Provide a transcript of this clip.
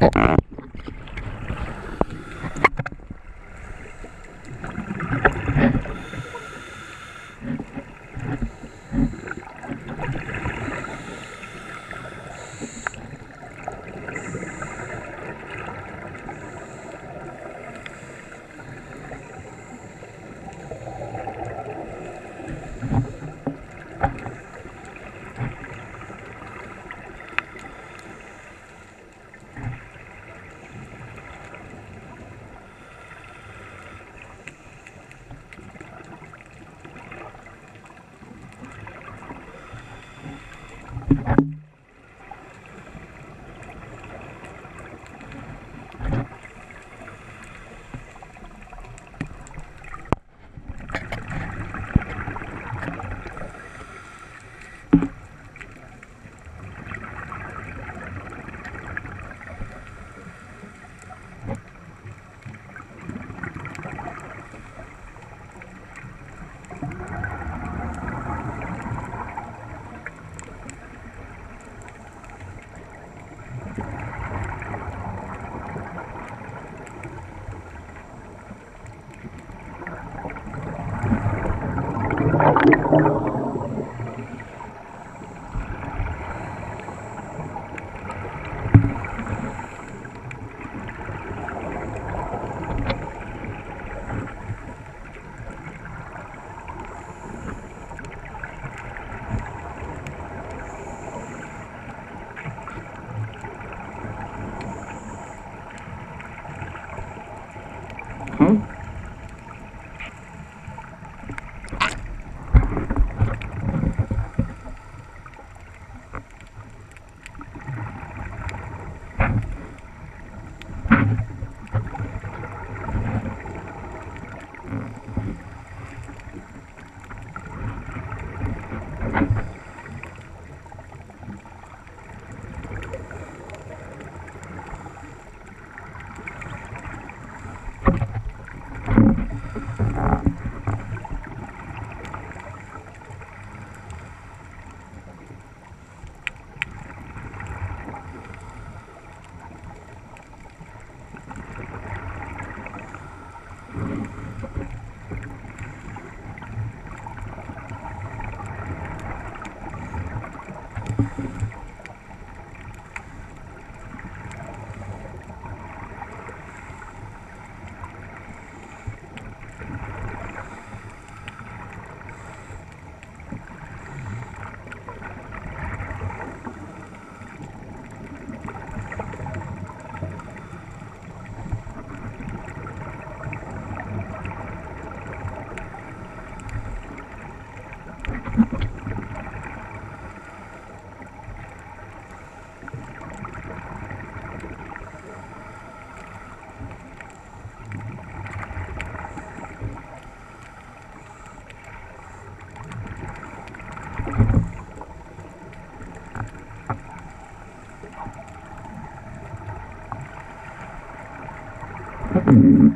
Ha ha ha. Thank